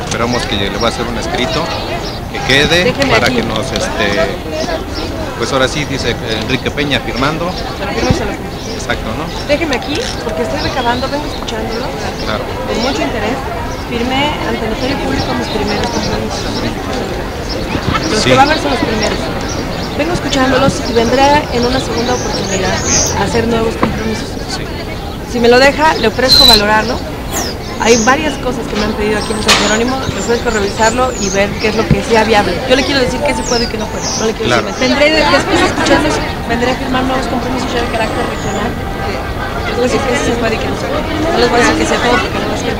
Esperamos que le va a hacer un escrito que quede Déjeme para aquí. que nos, este, pues ahora sí dice Enrique Peña firmando, se lo exacto, ¿no? Déjeme aquí, porque estoy recabando, vengo escuchándolo Claro. con mucho interés. Firmé ante el notario público mis primeros compromisos. Los Sí. que va a ver son los primeros. Vengo escuchándolos y vendré en una segunda oportunidad a hacer nuevos compromisos. Sí. Si me lo deja, le ofrezco valorarlo. Hay varias cosas que me han pedido aquí en San Jerónimo, le ofrezco revisarlo y ver qué es lo que sea viable. Yo le quiero decir qué se puede y qué no puede. No le quiero Claro. decir. Tendré después de escucharlos, vendré a firmar nuevos compromisos ya de carácter regional. Les voy a decir qué sí se puede y qué no se puede. No les voy a decir que sea todo porque no ser.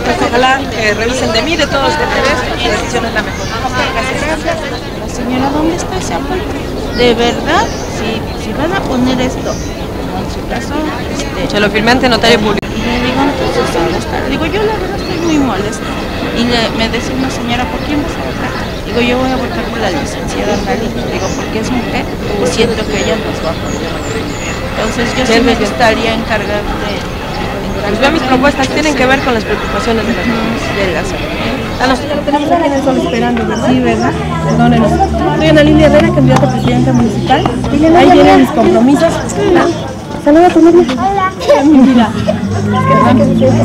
Pues ojalá que revisen de mí, de todos los que y la decisión es la mejor. Gracias. Señora, ¿dónde está ese apoyo? De verdad, si, si van a poner esto, en su caso, este, Se lo firmé ante notario público. Y le digo, entonces, ¿dónde está? Digo, yo la verdad estoy muy molesta. Y le- me decía una señora, ¿por quién vas a votar? Digo, yo voy a votar por la licenciada Nali. Digo, porque es mujer y siento que ella nos va a apoyar. Entonces, yo sí me gustaría encargar de... Pues vea mis propuestas, tienen que ver con las preocupaciones de las de las Ah, no, ya lo tenemos aquí en el sol esperando, ¿verdad? Sí, ¿verdad? Perdónenos. Soy Ana Lilia Herrera, candidata a presidenta municipal. Ahí vienen mis compromisos. Salah ya, tuh ya. Sekarang kita bisa